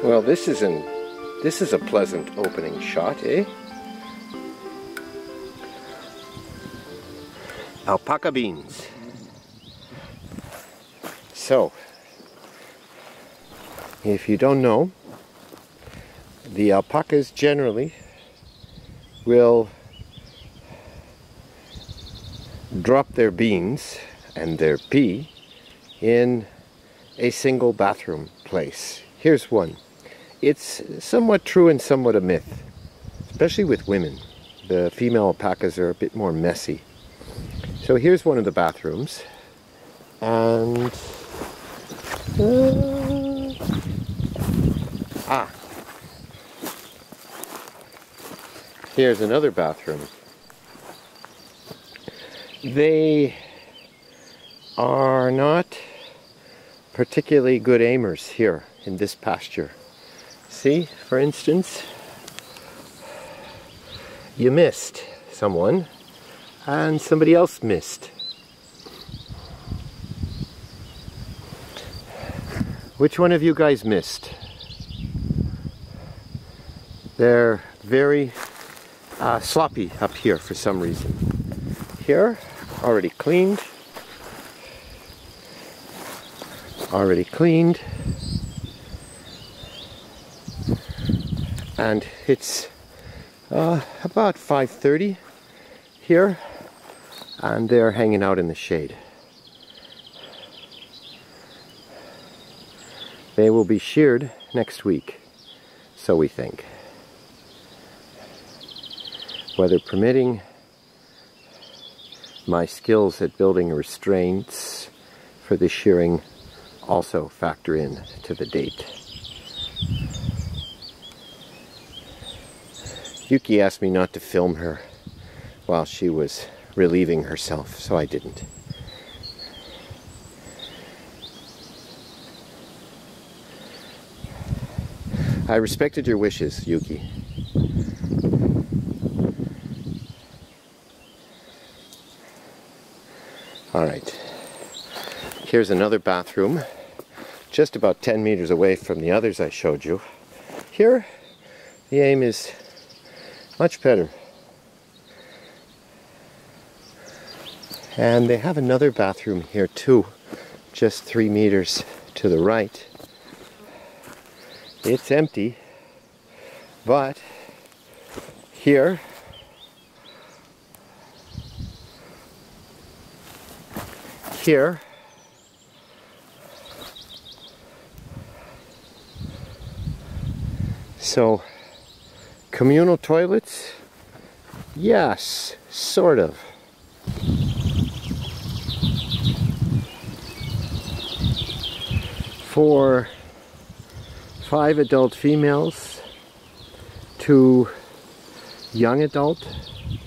Well, this is an this is a pleasant opening shot, eh? Alpaca beans. So, if you don't know, the alpacas generally will drop their beans and their pee in a single bathroom place. Here's one. It's somewhat true and somewhat a myth, especially with women. The female alpacas are a bit more messy. So here's one of the bathrooms, and uh, ah, here's another bathroom. They are not particularly good aimers here in this pasture. See, for instance, you missed someone and somebody else missed. Which one of you guys missed? They're very uh, sloppy up here for some reason. Here, already cleaned. Already cleaned. And it's uh, about 5.30 here and they're hanging out in the shade. They will be sheared next week, so we think. Weather permitting, my skills at building restraints for the shearing also factor in to the date. Yuki asked me not to film her while she was relieving herself, so I didn't. I respected your wishes, Yuki. Alright. Here's another bathroom, just about 10 meters away from the others I showed you. Here, the aim is much better. And they have another bathroom here too, just three meters to the right. It's empty, but here here so Communal toilets? Yes, sort of. For five adult females, two young adult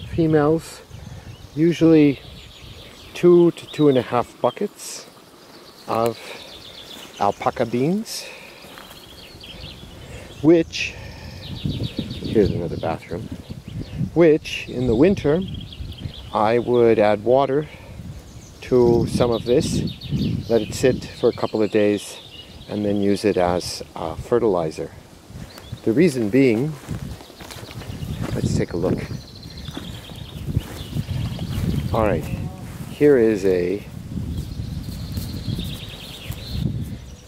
females, usually two to two and a half buckets of alpaca beans, which Here's another bathroom. Which, in the winter, I would add water to some of this, let it sit for a couple of days, and then use it as a fertilizer. The reason being, let's take a look. All right, here is a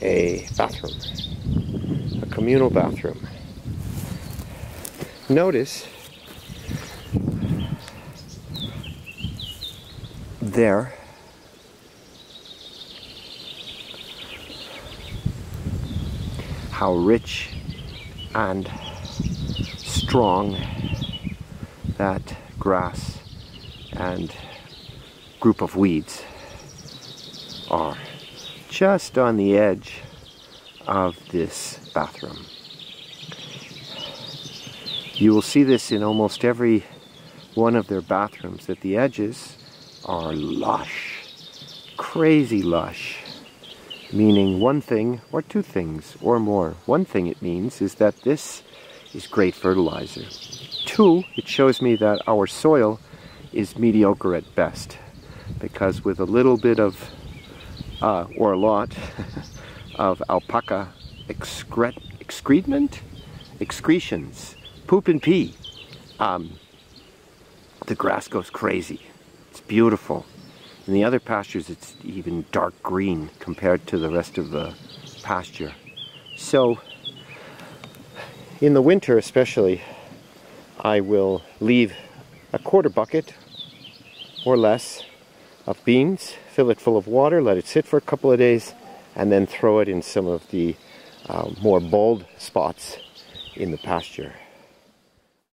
a bathroom, a communal bathroom notice there how rich and strong that grass and group of weeds are just on the edge of this bathroom. You will see this in almost every one of their bathrooms that the edges are lush, crazy lush, meaning one thing or two things or more. One thing it means is that this is great fertilizer. Two, it shows me that our soil is mediocre at best because with a little bit of, uh, or a lot, of alpaca excrement, excretions, poop and pee. Um, the grass goes crazy. It's beautiful. In the other pastures, it's even dark green compared to the rest of the pasture. So, in the winter especially, I will leave a quarter bucket or less of beans, fill it full of water, let it sit for a couple of days, and then throw it in some of the uh, more bold spots in the pasture.